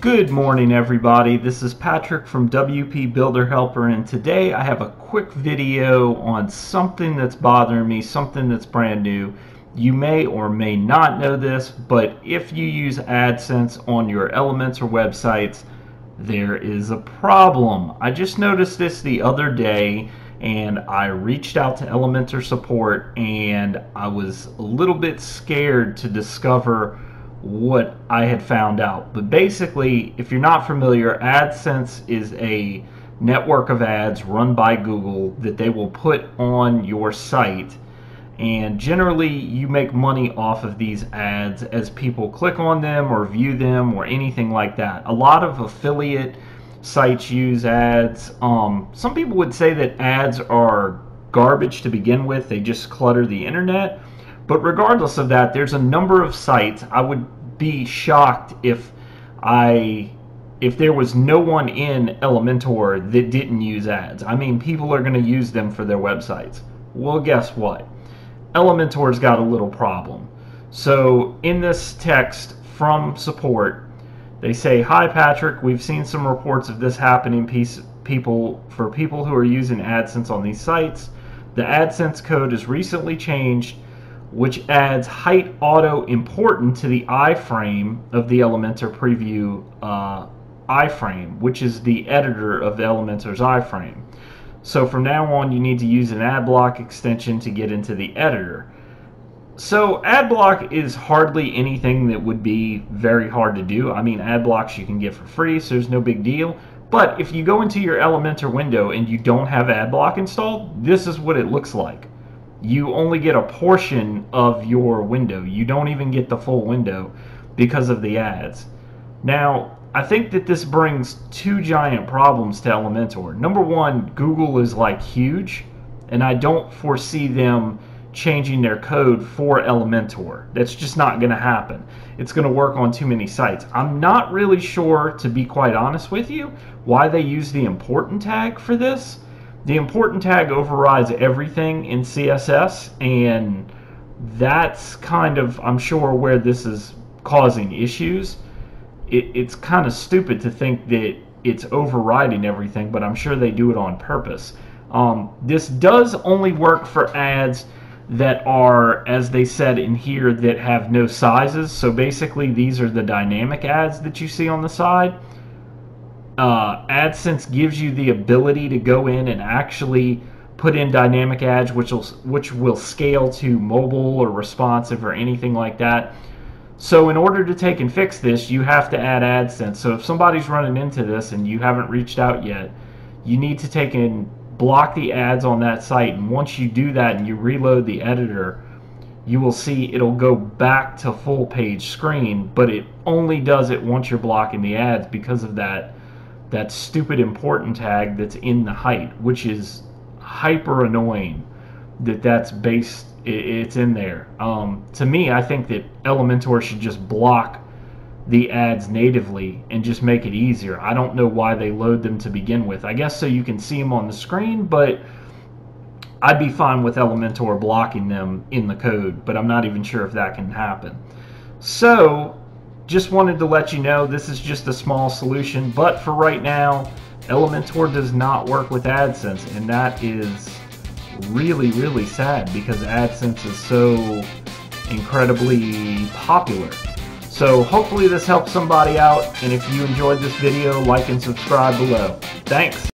Good morning everybody, this is Patrick from WP Builder Helper and today I have a quick video on something that's bothering me, something that's brand new. You may or may not know this, but if you use AdSense on your Elementor websites, there is a problem. I just noticed this the other day and I reached out to Elementor support and I was a little bit scared to discover what I had found out. But basically, if you're not familiar, AdSense is a network of ads run by Google that they will put on your site. And generally, you make money off of these ads as people click on them or view them or anything like that. A lot of affiliate sites use ads. Um, some people would say that ads are garbage to begin with, they just clutter the internet. But regardless of that, there's a number of sites. I would be shocked if I if there was no one in Elementor that didn't use ads. I mean, people are going to use them for their websites. Well, guess what? Elementor's got a little problem. So, in this text from support, they say, "Hi Patrick, we've seen some reports of this happening piece people for people who are using AdSense on these sites. The AdSense code is recently changed which adds height auto important to the iframe of the Elementor preview uh, iframe, which is the editor of the Elementor's iframe. So from now on, you need to use an AdBlock extension to get into the editor. So AdBlock is hardly anything that would be very hard to do. I mean, AdBlocks you can get for free, so there's no big deal. But if you go into your Elementor window and you don't have AdBlock installed, this is what it looks like you only get a portion of your window. You don't even get the full window because of the ads. Now, I think that this brings two giant problems to Elementor. Number one, Google is like huge, and I don't foresee them changing their code for Elementor. That's just not going to happen. It's going to work on too many sites. I'm not really sure, to be quite honest with you, why they use the important tag for this the important tag overrides everything in CSS, and that's kind of, I'm sure, where this is causing issues. It, it's kind of stupid to think that it's overriding everything, but I'm sure they do it on purpose. Um, this does only work for ads that are, as they said in here, that have no sizes. So basically, these are the dynamic ads that you see on the side uh, AdSense gives you the ability to go in and actually put in dynamic ads, which will which will scale to mobile or responsive or anything like that. So in order to take and fix this, you have to add AdSense. So if somebody's running into this and you haven't reached out yet, you need to take and block the ads on that site. And once you do that and you reload the editor, you will see it'll go back to full page screen, but it only does it once you're blocking the ads because of that that stupid important tag that's in the height, which is hyper annoying that that's based it's in there. Um, to me, I think that Elementor should just block the ads natively and just make it easier. I don't know why they load them to begin with. I guess so you can see them on the screen, but I'd be fine with Elementor blocking them in the code, but I'm not even sure if that can happen. So just wanted to let you know this is just a small solution, but for right now, Elementor does not work with AdSense, and that is really, really sad because AdSense is so incredibly popular. So hopefully this helps somebody out, and if you enjoyed this video, like and subscribe below. Thanks!